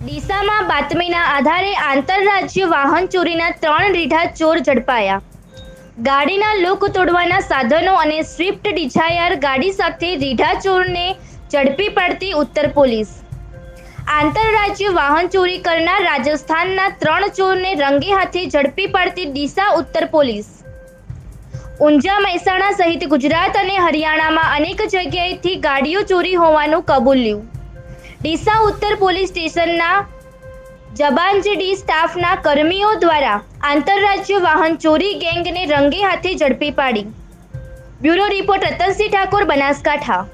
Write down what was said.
ડીસામાં બાતમીના આધારે આંતરરાજ્ય વાહન ચોરીના ત્રણ રીઢા ચોર ઝડપાયા. ગાડીના લોક તોડવાના સાધનો અને સ્વિફ્ટ ડિઝાયર ગાડી સાથે રીઢા ચોરને ઝડપી પાડતી ઉત્તર પોલીસ. આંતરરાજ્ય વાહન ચોરી કરનાર રાજસ્થાનના ત્રણ ચોરને રંગે હાથે ઝડપી પાડતી ડીસા ઉત્તર પોલીસ. ઊંઝા મહેસાણા સહિત ગુજરાત અને હરિયાણામાં અનેક જગ્યાએથી ગાડીઓ ચોરી હોવાનું કબૂલ્યું. ડીસા ઉત્તર પોલીસ સ્ટેશનના જબાંજડી સ્ટાફના કર્મીઓ દ્વારા આંતરરાજ્ય વાહન ચોરી ગેંગને રંગે હાથે ઝડપી પાડી. Bureau report Ratansinh Thakor, Banaskantha.